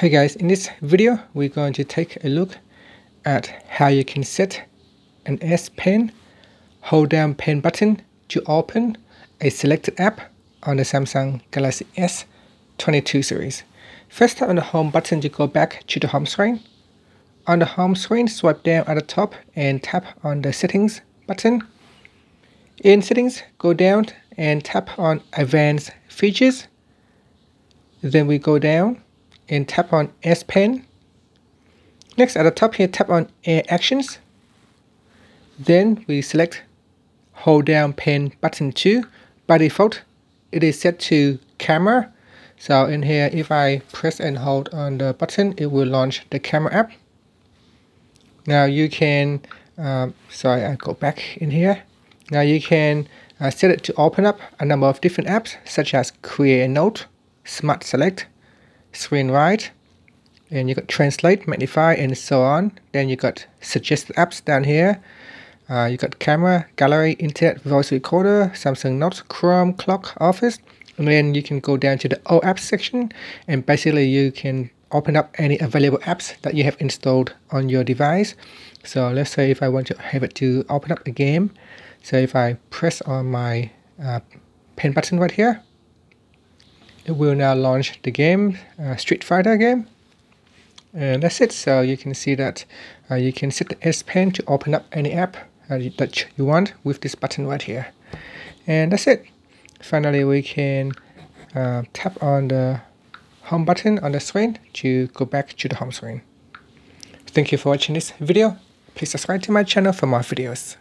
Hey guys, in this video we're going to take a look at how you can set an S Pen hold down pen button to open a selected app on the Samsung Galaxy S22 series. First tap on the home button to go back to the home screen. On the home screen, swipe down at the top and tap on the settings button. In settings, go down and tap on advanced features. Then we go down and tap on S Pen. Next at the top here, tap on Air Actions. Then we select Hold Down Pen button 2. By default, it is set to camera. So in here, if I press and hold on the button, it will launch the camera app. Now you can, um, sorry, I go back in here. Now you can uh, set it to open up a number of different apps such as Create a Note, Smart Select, screen write and you got translate magnify and so on. Then you got suggested apps down here. Uh, you got camera gallery internet voice recorder samsung notes chrome clock office. And then you can go down to the all apps section and basically you can open up any available apps that you have installed on your device. So let's say if i want to have it to open up a game so if i press on my uh, pen button right here it will now launch the game, uh, Street Fighter game. And that's it. So you can see that uh, you can set the S Pen to open up any app uh, that you want with this button right here. And that's it. Finally, we can uh, tap on the home button on the screen to go back to the home screen. Thank you for watching this video. Please subscribe to my channel for more videos.